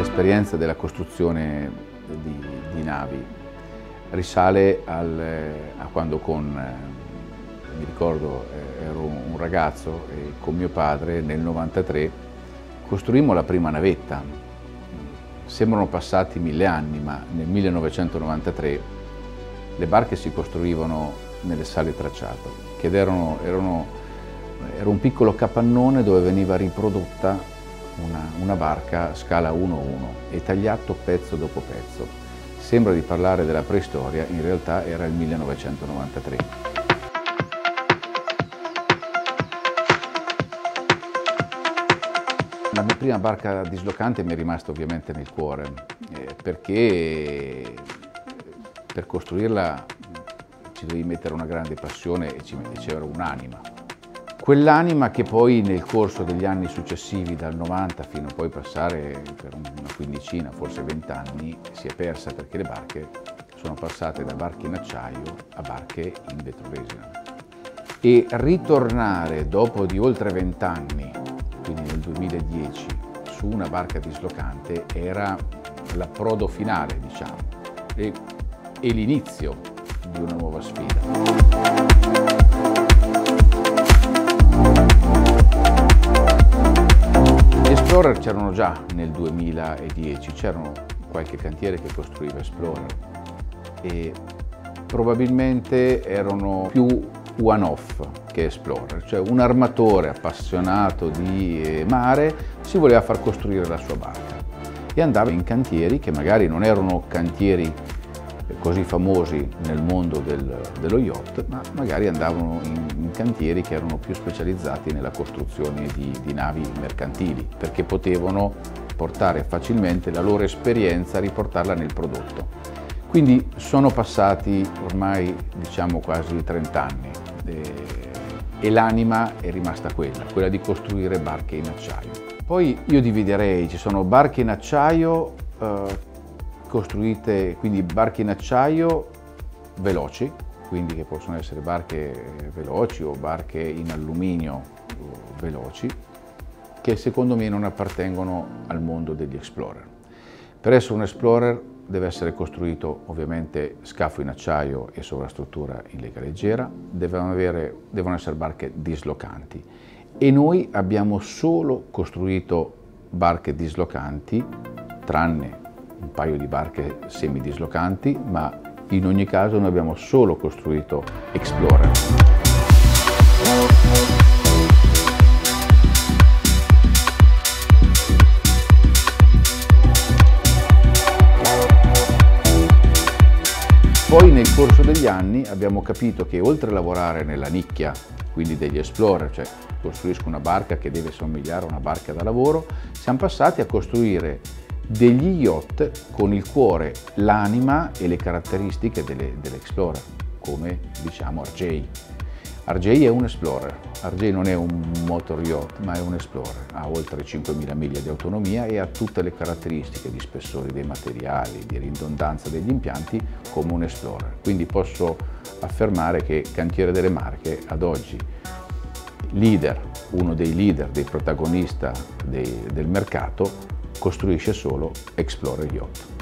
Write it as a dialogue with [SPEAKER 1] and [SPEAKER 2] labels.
[SPEAKER 1] L'esperienza della costruzione di, di navi risale al, a quando con, mi ricordo, ero un ragazzo e con mio padre nel 93 costruimmo la prima navetta. Sembrano passati mille anni, ma nel 1993 le barche si costruivano nelle sale tracciato, che erano, erano, era un piccolo capannone dove veniva riprodotta una, una barca scala 1-1 e tagliato pezzo dopo pezzo. Sembra di parlare della preistoria, in realtà era il 1993. La mia prima barca dislocante mi è rimasta ovviamente nel cuore, eh, perché per costruirla ci dovevi mettere una grande passione e c'era un'anima. Quell'anima che poi nel corso degli anni successivi, dal 90 fino a poi passare per una quindicina, forse vent'anni, si è persa perché le barche sono passate da barche in acciaio a barche in vetroresina. E ritornare dopo di oltre vent'anni, quindi nel 2010, su una barca dislocante era l'approdo finale, diciamo, e, e l'inizio di una nuova sfida. Explorer c'erano già nel 2010, c'erano qualche cantiere che costruiva Explorer. E probabilmente erano più one-off che Explorer, cioè un armatore appassionato di eh, mare si voleva far costruire la sua barca. E andava in cantieri che magari non erano cantieri così famosi nel mondo del, dello yacht, ma magari andavano in, in, cantieri che erano più specializzati nella costruzione di, di navi mercantili, perché potevano portare facilmente la loro esperienza, riportarla nel prodotto. Quindi sono passati ormai diciamo quasi 30 anni e, e l'anima è rimasta quella, quella di costruire barche in acciaio. Poi io dividerei, ci sono barche in acciaio eh, costruite quindi barche in acciaio veloci, quindi che possono essere barche veloci o barche in alluminio veloci, che secondo me non appartengono al mondo degli explorer. Per essere un explorer deve essere costruito ovviamente scafo in acciaio e sovrastruttura in lega leggera, devono, avere, devono essere barche dislocanti e noi abbiamo solo costruito barche dislocanti, tranne un paio di barche semidislocanti, ma in ogni caso noi abbiamo solo costruito Explorer. Poi nel corso degli anni abbiamo capito che oltre a lavorare nella nicchia, quindi degli explorer, cioè costruisco una barca che deve somigliare a una barca da lavoro, siamo passati a costruire degli yacht con il cuore, l'anima e le caratteristiche dell'Explorer, come diciamo RJ. RJ è un Explorer, RJ non è un motor yacht ma è un Explorer, ha oltre 5.000 miglia di autonomia e ha tutte le caratteristiche di spessore dei materiali, di ridondanza degli impianti come un Explorer. Quindi posso affermare che Cantiere delle Marche ad oggi leader, uno dei leader, dei protagonisti del mercato, costruisce solo Explorer Yacht.